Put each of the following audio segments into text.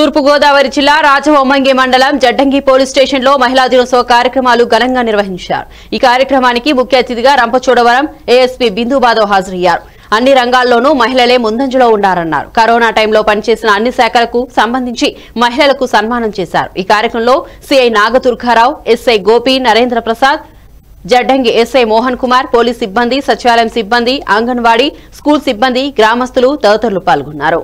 తూర్పుగోదావరి జిల్లా రాజవొమ్మంగి మండలం జడ్డంగి పోలీస్ స్టేషన్లో మహిళా దినోత్సవ కార్యక్రమాలు ఘనంగా నిర్వహించారు. ఈ కార్యక్రమానికి ముఖ్య అతిథిగా రంపచోడవరం ఏఎస్పీ బిందు బాదవ్ హాజరయ్యారు. అన్ని రంగాల్లోనూ మహిళలే ముందంజలో ఉన్నారన్నారు కరోనా టైంలో పనిచేసిన అన్ని శాఖలకు సంబంధించి మహిళలకు సన్మానం చేశారు. ఈ కార్యక్రమంలో CI Nagadurgarao SI Gopi Narendra Prasad Jaddangi SI Mohan Kumar police సిబ్బంది సచివాలయం సిబ్బంది అంగన్వాడీ స్కూల్ సిబ్బంది గ్రామస్తులు తదితరులు పాల్గొన్నారు.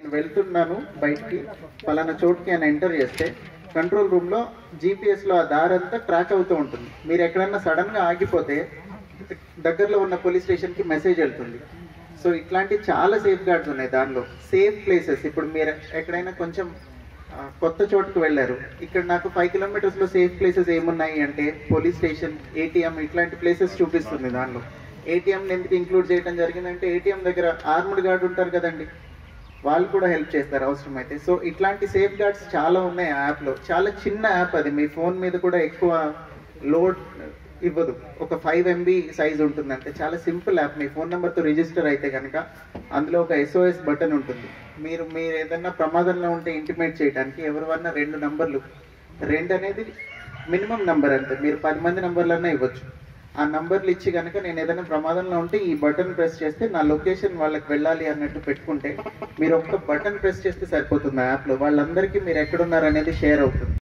నేను వెళ్తున్నాను బయటికి పలానా చోటుకి ఆయన ఎంటర్ చేస్తే కంట్రోల్ రూమ్లో లో ఆ దారంతా ట్రాక్ అవుతూ ఉంటుంది. మీరు ఎక్కడన్నా సడన్గా ఆగిపోతే దగ్గరలో ఉన్న పోలీస్ స్టేషన్కి మెసేజ్ వెళ్తుంది. సో ఇట్లాంటి చాలా సేఫ్ గార్డ్స్ ఉన్నాయి దానిలో సేఫ్ ప్లేసెస్ ఇప్పుడు మీరు ఎక్కడైనా కొంచెం కొత్త చోటుకు వెళ్ళారు. ఇక్కడ నాకు ఫైవ్ కిలోమీటర్స్లో సేఫ్ ప్లేసెస్ ఏమున్నాయి అంటే పోలీస్ స్టేషన్ ఏటీఎం ఇట్లాంటి ప్లేసెస్ చూపిస్తుంది దానిలో ఏటీఎం ఎందుకు ఇంక్లూడ్ చేయడం జరిగిందంటే ఏటీఎం దగ్గర ఆర్మ్డ్ గార్డ్ ఉంటారు కదండి. వాళ్ళు కూడా హెల్ప్ చేస్తారు అవసరమైతే. సో ఇట్లాంటి సేఫ్ గార్డ్స్ చాలా ఉన్నాయి ఆ యాప్లో చాలా చిన్న యాప్ అది. మీ ఫోన్ మీద కూడా ఎక్కువ లోడ్ ఇవ్వదు. ఒక ఫైవ్ ఎంబీ సైజ్ ఉంటుంది అంటే చాలా సింపుల్ యాప్ మీ ఫోన్ నెంబర్తో రిజిస్టర్ అయితే కనుక అందులో ఒక ఎస్ఓఎస్ బటన్ ఉంటుంది. మీరు మీరు ఏదైనా ప్రమాదంలో ఉంటే ఇంటిమేట్ చేయడానికి ఎవరివన్నా రెండు నంబర్లు రెండు అనేది మినిమం నంబర్ అంతే. మీరు పది మంది నంబర్లన్నా ఇవ్వచ్చు. ఆ నంబర్లు ఇచ్చి కనుక నేను ఏదైనా ప్రమాదంలో ఉంటే ఈ బటన్ ప్రెస్ చేస్తే నా లొకేషన్ వాళ్ళకి వెళ్ళాలి అన్నట్టు పెట్టుకుంటే మీరు ఒక్క బటన్ ప్రెస్ చేస్తే సరిపోతుంది ఆ యాప్లో వాళ్ళందరికీ మీరు ఎక్కడున్నారు అనేది షేర్ అవుతుంది.